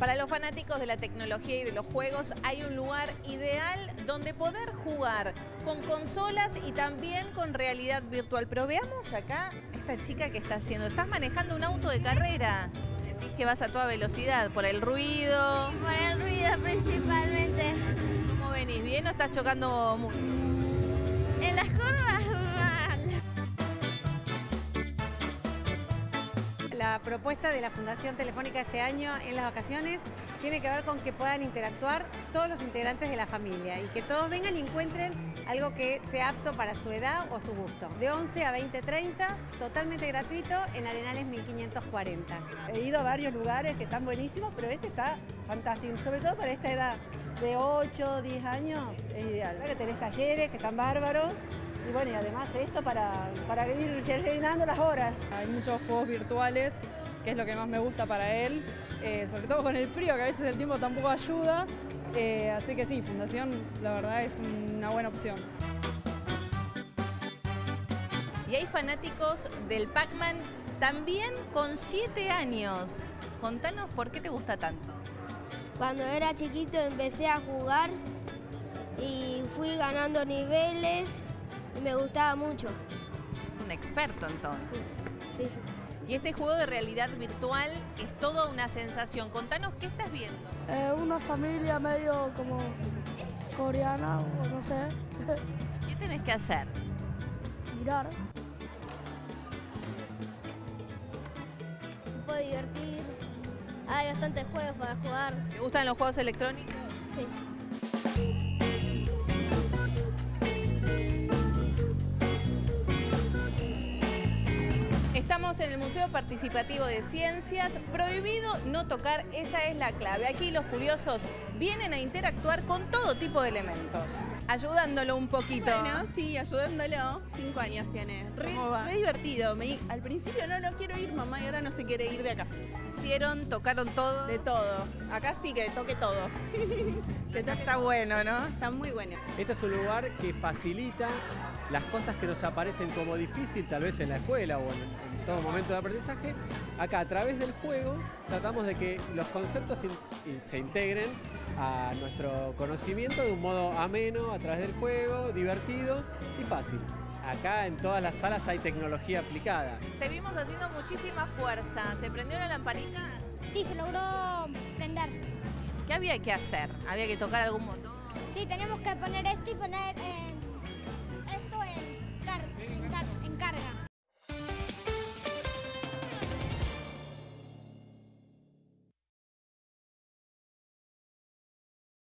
Para los fanáticos de la tecnología y de los juegos hay un lugar ideal donde poder jugar con consolas y también con realidad virtual. Pero veamos acá esta chica que está haciendo. Estás manejando un auto de carrera. Sentís que vas a toda velocidad por el ruido. Por el ruido principalmente. ¿Cómo venís? ¿Bien o estás chocando mucho? En las curvas La propuesta de la Fundación Telefónica este año en las vacaciones tiene que ver con que puedan interactuar todos los integrantes de la familia y que todos vengan y encuentren algo que sea apto para su edad o su gusto. De 11 a 20.30, totalmente gratuito en Arenales 1540. He ido a varios lugares que están buenísimos, pero este está fantástico, sobre todo para esta edad de 8, 10 años, es ideal. Que tenés talleres que están bárbaros y bueno, y además esto para, para ir llenando las horas. Hay muchos juegos virtuales, que es lo que más me gusta para él, eh, sobre todo con el frío, que a veces el tiempo tampoco ayuda. Eh, así que sí, Fundación la verdad es una buena opción. Y hay fanáticos del Pac-Man también con 7 años. Contanos por qué te gusta tanto. Cuando era chiquito empecé a jugar y fui ganando niveles y me gustaba mucho. Es un experto entonces. Sí. Y este juego de realidad virtual es toda una sensación. Contanos qué estás viendo. Eh, una familia medio como coreana o no sé, ¿Qué tenés que hacer? mirar. Me puedo divertir. Hay bastantes juegos para jugar. ¿Te gustan los juegos electrónicos? Sí. Estamos en el Museo Participativo de Ciencias. Prohibido no tocar, esa es la clave. Aquí los curiosos vienen a interactuar con todo tipo de elementos, ayudándolo un poquito. Bueno, sí, ayudándolo. Cinco años tiene. Re, ¿Cómo va? re divertido. Me, al principio no, no quiero ir, mamá, y ahora no se quiere ir de acá. Hicieron, tocaron todo. De todo. Acá sí que toque todo. que toque Está bueno, ¿no? Está muy bueno. Este es un lugar que facilita las cosas que nos aparecen como difícil, tal vez en la escuela o en, en todo momento de aprendizaje. Acá, a través del juego, tratamos de que los conceptos in- in- se integren a nuestro conocimiento de un modo ameno, a través del juego, divertido y fácil. Acá en todas las salas hay tecnología aplicada. Te vimos haciendo muchísima fuerza. ¿Se prendió la lamparita? Sí, se logró prender. ¿Qué había que hacer? ¿Había que tocar algún botón? Sí, tenemos que poner esto y poner eh,